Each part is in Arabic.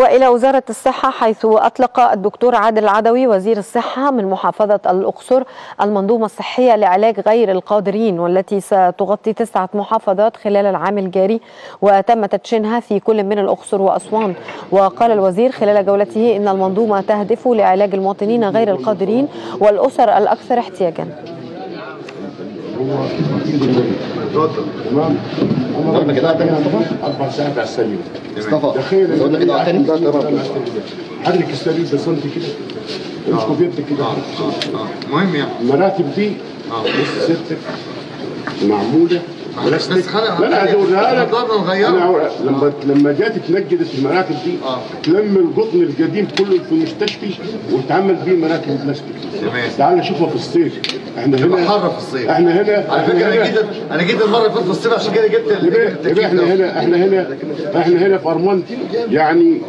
وإلى وزارة الصحة حيث أطلق الدكتور عادل العدوي وزير الصحة من محافظة الأقصر المنظومة الصحية لعلاج غير القادرين والتي ستغطي تسعة محافظات خلال العام الجاري وتم تدشينها في كل من الأقصر وأسوان. وقال الوزير خلال جولته إن المنظومة تهدف لعلاج المواطنين غير القادرين والأسر الأكثر احتياجا. تمام. قلت لك كده تاني يا مصطفى؟ أربع ساعات على السليم. مصطفى تخيل لك كده تاني حضرتك السليم ده سنتي كده. امسكوا بيدك كده. مهم يعني. المراتب دي بص ستك معمولة. بس خلق- لا أنا عايز اوريها لك. أنا لما لما جت اتنجدت المراتب دي تلم القطن القديم كله في المستشفى واتعمل بيه مراتب بلاستيك. تمام. تعال نشوفها في الصيف. إحنا هنا حر في الصيف. إحنا هنا على فكرة أنا جيت أنا جيت المرة اللي فاتت في الصيف عشان كده جبت التكييف إحنا. هنا إحنا هنا إحنا هنا في أرمنت. يعني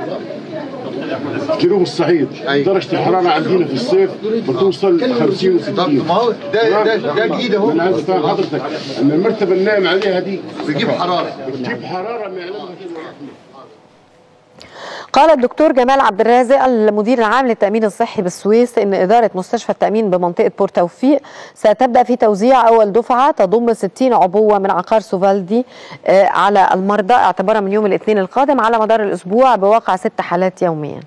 جنوب الصعيد أيوة. درجة الحرارة عندنا في الصيف بتوصل 50 طب و60 ما هو ده ده ده جديد أهو. أنا عايز أفهم حضرتك. أن المرتبة اللي نايم عليها دي بيجيب حرارة. بتجيب حرارة ما يعلمها قال الدكتور جمال عبد الرازق المدير العام للتأمين الصحي بالسويس إن إدارة مستشفى التأمين بمنطقة بور توفيق ستبدأ في توزيع أول دفعة تضم 60 عبوة من عقار سوفالدي آه، على المرضى اعتبارا من يوم الاثنين القادم على مدار الأسبوع بواقع ست حالات يوميا.